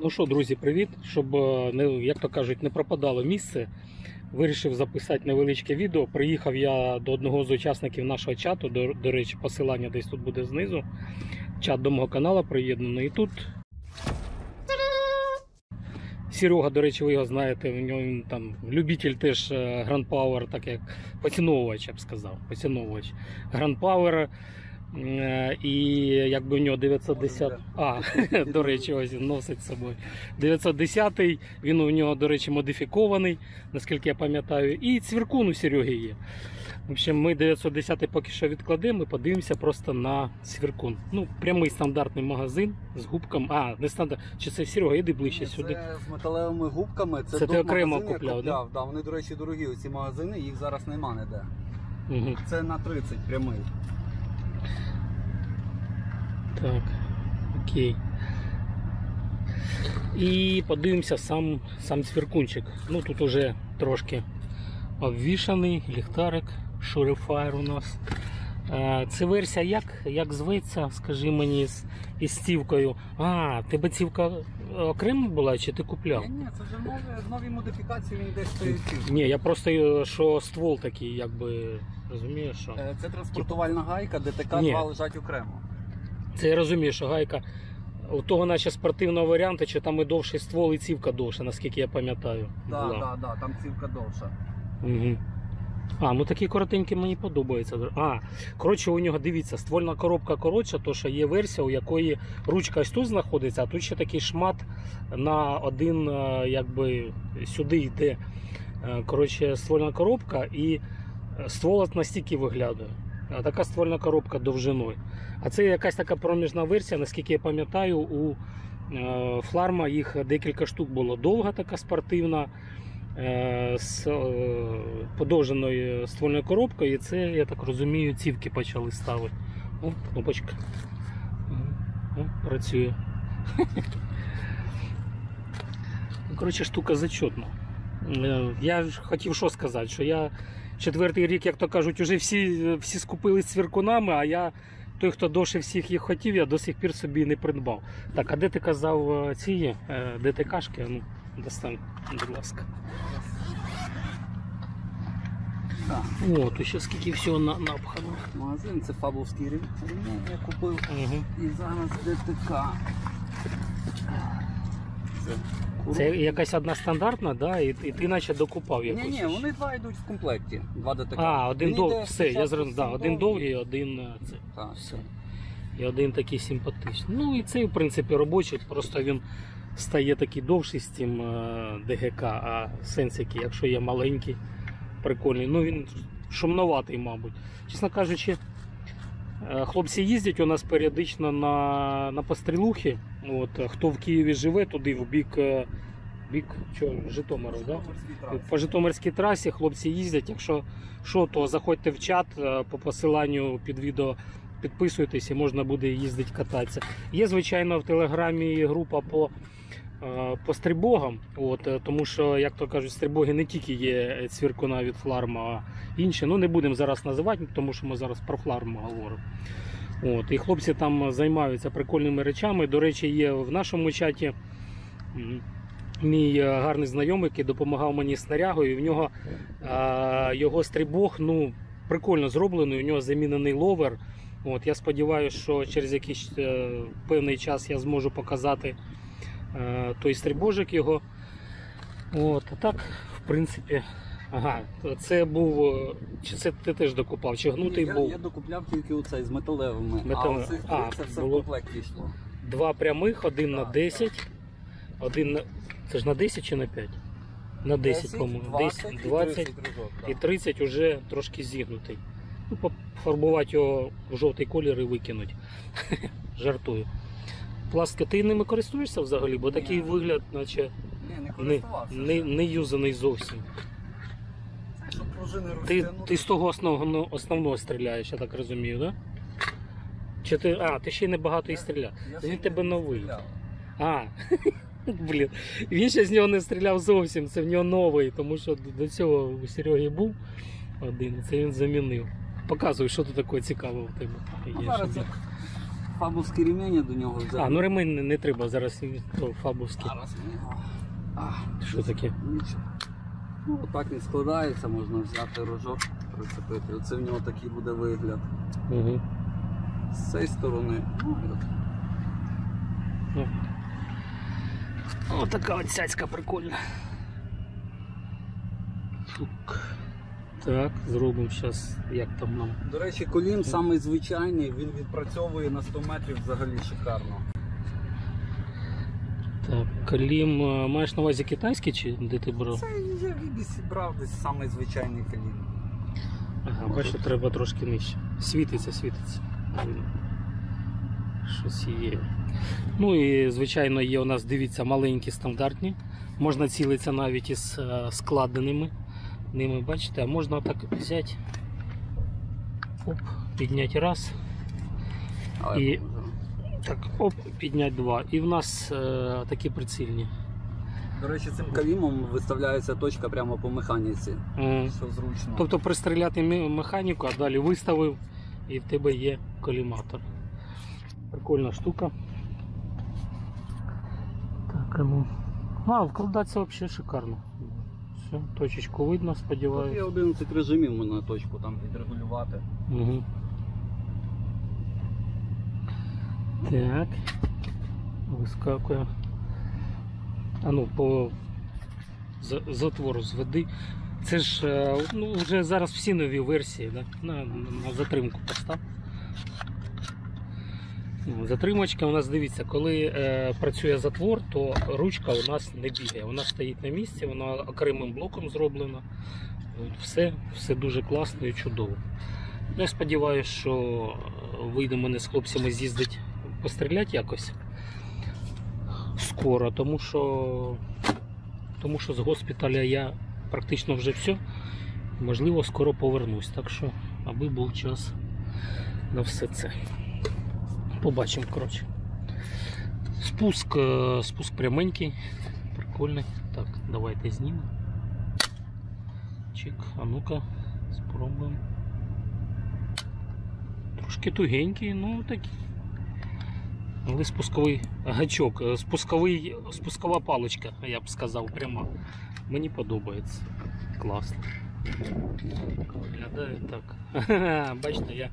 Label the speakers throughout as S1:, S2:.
S1: Ну що, друзі, привіт! Щоб е, як то кажуть, не пропадало місце. Вирішив записати невеличке відео. Приїхав я до одного з учасників нашого чату. До, до речі, посилання десь тут буде знизу. Чат до мого каналу приєднаний. І тут. Серега, до речі, ви його знаєте, у нього він там любитель теж е, Grand Power, так як поціновувач, я б сказав. Поціновувач Grand Power. Е, І якби у нього 910. А, до речі, ось він носить з собою. 910 він у нього, до речі, модифікований, наскільки я пам'ятаю. І цвіркун у Сереги є. В общем, ми 910 поки що відкладемо і подивимося просто на цвіркун. Ну, прямий стандартний магазин з губками. А, не стандарт. Чи це Серега, іди ближче
S2: Ні,
S1: сюди.
S2: Це з металевими губками. Це,
S1: Це ти окремо
S2: магазин я
S1: купляв, да?
S2: Да? Вони, до речі, дорогі оці магазини, їх зараз нема ніде.
S1: Угу.
S2: Це на 30 прямий.
S1: Так, окей. І подивимося сам, сам цвіркунчик. Ну тут уже трошки обвішаний, ліхтарик, шурифайр у нас. Е, Це версія як, як зветься, скажи мені, з, із цівкою. А, тебе цівка окремо була чи ти купляв?
S2: Ні, ні, це вже нові, нові модифікації, він десь стоїть.
S1: Ні, я просто е, що ствол такий, якби розумієш, що.
S2: Е, Це транспортувальна гайка, ДТК
S1: Ні.
S2: два лежать окремо.
S1: Це я розумію, що гайка у того наче спортивного варіанту, чи там і довший ствол, і цівка довша, наскільки я пам'ятаю.
S2: Так, так, так, там цівка довша.
S1: Угу. А, ну такі коротенькі мені подобаються. А, коротше, у нього дивіться, ствольна коробка коротша, то що є версія, у якої ручка ось тут знаходиться, а тут ще такий шмат на один, е, якби сюди йде. Е, Коротше, ствольна коробка і е, ствол настільки виглядає. А така ствольна коробка довжиною. А це якась така проміжна версія, наскільки я пам'ятаю, у е, Фларма їх декілька штук було. Довга така спортивна е, з е, подовженою ствольною коробкою. І це, я так розумію, цівки почали ставити. О, кнопочка. О, працює. Ну, Коротше, штука зачетна. Е, Я хотів що сказати, що я четвертий рік, як то кажуть, вже всі, всі скупились цвіркунами, а я той, хто довше всіх їх хотів, я до сих пір собі не придбав. Так, а де ти казав е, ці є? Е, ДТКшки? Ну, достань, будь ласка. О, тут ще скільки всього на, напхано.
S2: Магазин це фабловський ремінь я купив.
S1: Угу.
S2: І зараз ДТК. Це,
S1: Це якась одна стандартна, да? І, і ти наче докупав якусь.
S2: Ні, ні, вони два йдуть в комплекті. Два ДТК.
S1: А, один довгий, все, я зрозумів, да, один
S2: довгий.
S1: один е, це.
S2: Так.
S1: Все. І один такий симпатичний. Ну і цей, в принципі, робочий, просто він стає такий довший з тим е, ДГК, а сенс який, якщо є маленький, прикольний. Ну він шумноватий, мабуть. Чесно кажучи, хлопці їздять у нас періодично на, на пострілухи. От, е, хто в Києві живе, туди в бік. е, Бік що, Житомиру, да? По Житомирській трасі хлопці їздять. Якщо що, то заходьте в чат е, по посиланню під відео. Підписуйтесь і можна буде їздити кататися. Є, звичайно, в телеграмі група по, е, по стрибогам. От, е, тому що, як то кажуть, стрибоги не тільки є цвіркуна від фларма, а інші. Ну, не будемо зараз називати, тому що ми зараз про фларму говоримо. От, і хлопці там займаються прикольними речами. До речі, є в нашому чаті мій е, гарний знайомий, який допомагав мені снарягою. В нього е, його стрибог ну, прикольно зроблений. У нього замінений ловер. От, я сподіваюся, що через якийсь е, певний час я зможу показати е, той стрибожик його. От, а так, в принципі, ага, це був. е, Чи це ти теж докупав? Чи гнутий
S2: я,
S1: був?
S2: я докупляв тільки оцей з металевими. А
S1: Металевими.
S2: оцих
S1: А,
S2: це все
S1: було.
S2: в комплекті йшло.
S1: Два прямих, один на
S2: Так,
S1: 10, один на. Це ж на 10 чи на 5? На 10, по-моєму. 10, 20
S2: 30 рожок,
S1: і 30 вже трошки зігнутий. Ну, пофарбувати його в жовтий колір і викинуть. Жартую. Пластика, ти ними користуєшся взагалі, бо такий вигляд, наче
S2: Ні, не
S1: не,
S2: користувався.
S1: не, не юзаний зовсім.
S2: Це, щоб пружини
S1: Ти,
S2: розтягнути.
S1: ти з того основного, основного стріляєш, я так розумію, так? Да? Чи ти. А, ти ще й небагато і стріляв.
S2: Я
S1: Він тебе
S2: не
S1: новий.
S2: стріляв.
S1: А, блін. Він ще з нього не стріляв зовсім, це в нього новий, тому що до цього у Сереги був один, це він замінив. Показуй, що тут таке цікаве у тебе.
S2: Ну,
S1: Є,
S2: зараз
S1: щоб
S2: це фабовські ремені до нього взяли.
S1: А, ну ремень не, не треба зараз то фабовський.
S2: Зараз його. А,
S1: Що таке?
S2: нічого. Ну, отак він складається, можна взяти рожок, прицепити. Оце в нього такий буде вигляд.
S1: Угу.
S2: З цієї сторони. Ну, от.
S1: О, така от цяцька прикольна. Фук. Так, зробимо зараз, як там нам.
S2: До речі, колін самий звичайний, він відпрацьовує на 100 метрів взагалі шикарно.
S1: Так, Калім, е, маєш на увазі китайський чи де ти брав?
S2: Це я в брав десь самий звичайний колін.
S1: Ага, бачу, треба трошки нижче. Світиться, світиться. Щось є. Ну і звичайно є у нас, дивіться, маленькі стандартні. Можна цілитися навіть із е, складеними ними, бачите, а можна так взяти. Оп, підняти раз.
S2: Але
S1: І- Так, оп, підняти два. І в нас е, такі прицільні.
S2: До речі, цим калімом виставляється точка прямо по механіці.
S1: М.
S2: Що зручно.
S1: Тобто пристріляти механіку, а далі виставив і в тебе є коліматор. Прикольна штука. Так, ну. А, вкладатися взагалі шикарно. Все, точечку видно,
S2: Тут є
S1: сподіваюся.
S2: 11 режимів можна точку там відрегулювати.
S1: Угу. Так. Вискакує. А ну, по затвору зведи. Це ж е, ну, вже зараз всі нові версії, да? на, на затримку постав. Затримочка у нас дивіться, коли е, працює затвор, то ручка у нас не бігає. Вона стоїть на місці, вона окремим блоком зроблена. Все, все дуже класно і чудово. Ну, я сподіваюся, що вийде мене з хлопцями з'їздити постріляти якось скоро, тому що, тому що з госпіталя я практично вже все. Можливо, скоро повернусь. Так що, аби був час на все це. Побачимо, коротше. Спуск, е, спуск пряменький, прикольний. Так, давайте знімемо. Чик, а ну-ка, спробуємо. Трошки тугенький, ну такий. Але спусковий гачок, е, спусковий, спускова паличка, я б сказав, пряма. Мені подобається. Класно. Виглядає так. Бачите, я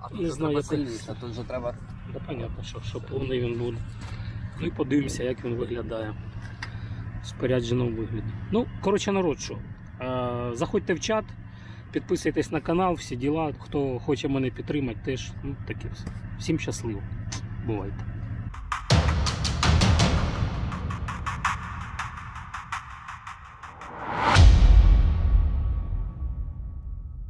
S2: А тут
S1: Не знаю,
S2: треба
S1: як-
S2: сильніше, тут вже треба.
S1: Да, понятно, що, що повний він буде. Ну і подивимося, як він виглядає в спорядженому вигляді. Ну, коротше, народ, що. Е, заходьте в чат, підписуйтесь на канал, всі діла. Хто хоче мене підтримати, теж ну, таке все. Всім щасливо. Бувайте.